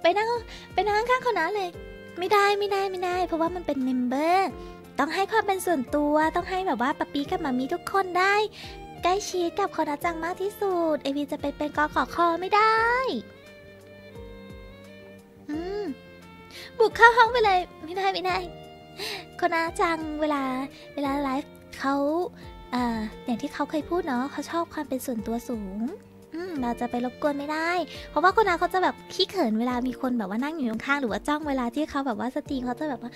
ไปนั่งไปนั่งข้างๆคนนั้นเลย ไม่ได้ไม่ได้ไม่ได้ เพราะว่ามันเป็น member ต้องให้ความเป็นส่วนตัวต้องให้แบบว่า papi กับ mami ทุกคนได้ ใกล้ชิดกับโคนะจังมากที่สุดเอลวีนจะไปเป็นกอขอคอไม่ได้อืมบุกเข้าห้องไปเลย ไม่ได้ไม่ได้ โคนะจังเวลาเวลาไลฟ์เขาเอ่ออย่างที่เขาเคยพูดเนาะเขาชอบความเป็นส่วนตัวสูง เราจะไปรบกวนไม่ได้ เพราะว่าโคนะเขาจะแบบขี้เขินเวลามีคนแบบว่านั่งอยู่ข้างๆหรือว่าจ้องเวลาที่เขาแบบว่า stream เขาจะแบบว่า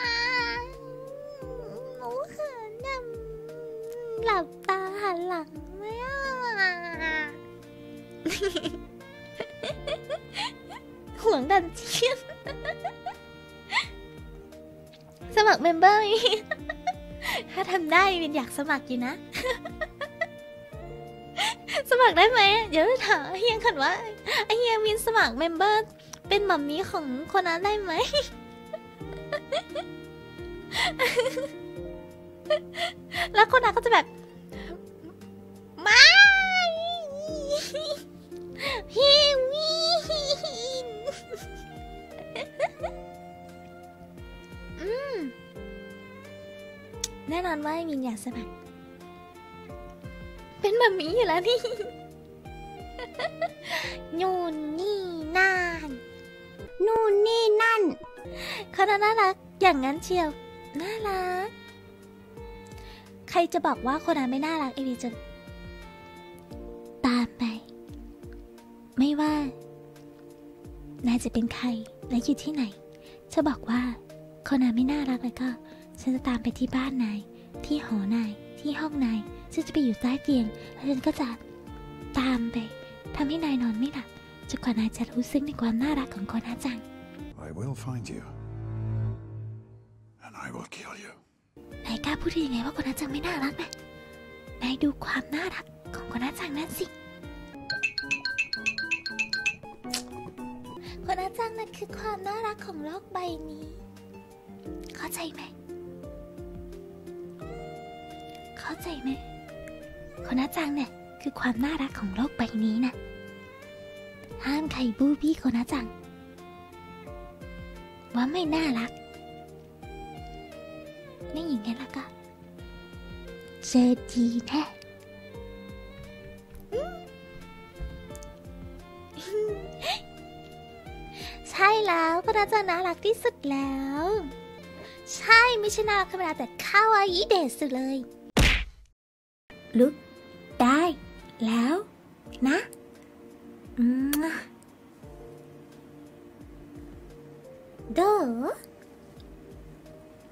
อ้าหนูเขินนะหลับตาหันหลังไม่อะห่วงดันเชียนสมัคร member ถ้าทำได้วีนอยากสมัครอยู่นะ สมัครได้ไหม เดี๋ยวถามเฮียงก่อนว่าไอเฮียวินสมัครเมมเบอร์ เป็นหมัมมี่ของคนนั้นได้ไหม แล้วคนนั้นก็จะแบบไม่พี่วินอืมแน่นอนว่ามินอยากสมัคร เป็นแบบนี้อยู่แล้วนี่นู่นนี่นั่นนู่นนี่นั่นคณะน่ารักอย่างนั้นเชียว น่ารัก ใครจะบอกว่าคนนั้นไม่น่ารักเอวีจะตามไป ไม่ว่านายจะเป็นใครและอยู่ที่ไหน จะบอกว่าคนนั้นไม่น่ารักแล้วก็ ฉันจะตามไปที่บ้านนาย ที่หอนาย ที่ห้องนาย ฉันจะไปอยู่ใต้เตียง แล้วฉันก็จะตามไปทำให้นายนอนไม่หลับจนกว่านายจะรู้ซึ้งในความน่ารักของคนอาจัง I will find you. And I will kill you. นายกล้าพูดได้ยังไงว่าคนอาจังไม่น่ารักนะนายดูความน่ารักของคนอาจังนั่นสิคนอาจังนั่นคือความน่ารักของโลกใบนี้ เข้าใจไหม เข้าใจไหม คนาจังเนี่ยคือความน่ารักของโลกใบนี้นะ ห้ามใครบูบี้คนาจัง ว่าไม่น่ารักไม่อย่างนั้นล้วก็เจอดีแน่ใช่แล้วก็น่าจะน่ารักที่สุดแล้ว ใช่ไม่ใช่น่ารักธรรมดาแต่ข้าวอายิเดสสุดเลย ลุกได้ แล้ว นะอืมเด้อ